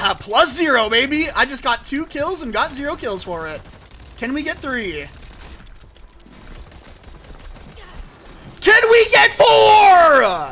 Ah, plus zero, baby. I just got two kills and got zero kills for it. Can we get three? Can we get four?